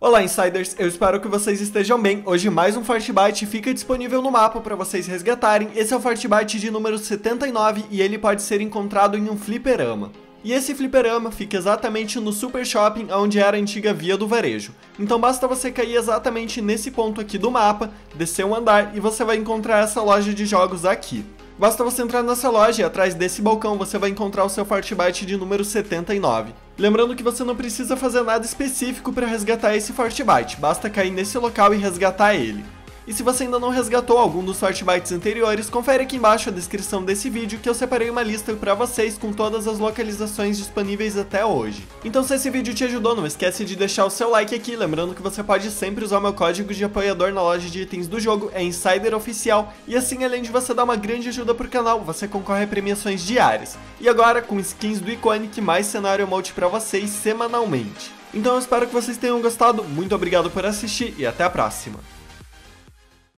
Olá Insiders, eu espero que vocês estejam bem. Hoje mais um Fortbyte fica disponível no mapa para vocês resgatarem. Esse é o Fortbyte de número 79 e ele pode ser encontrado em um fliperama. E esse fliperama fica exatamente no Super Shopping, onde era a antiga Via do Varejo. Então basta você cair exatamente nesse ponto aqui do mapa, descer um andar e você vai encontrar essa loja de jogos aqui. Basta você entrar nessa loja e atrás desse balcão você vai encontrar o seu Fortbyte de número 79. Lembrando que você não precisa fazer nada específico para resgatar esse Fortbyte, basta cair nesse local e resgatar ele. E se você ainda não resgatou algum dos Fortbytes anteriores, confere aqui embaixo a descrição desse vídeo que eu separei uma lista para vocês com todas as localizações disponíveis até hoje. Então se esse vídeo te ajudou, não esquece de deixar o seu like aqui, lembrando que você pode sempre usar meu código de apoiador na loja de itens do jogo, é Insider Oficial, e assim além de você dar uma grande ajuda pro canal, você concorre a premiações diárias. E agora com skins do Iconic mais cenário emote para vocês semanalmente. Então eu espero que vocês tenham gostado, muito obrigado por assistir e até a próxima.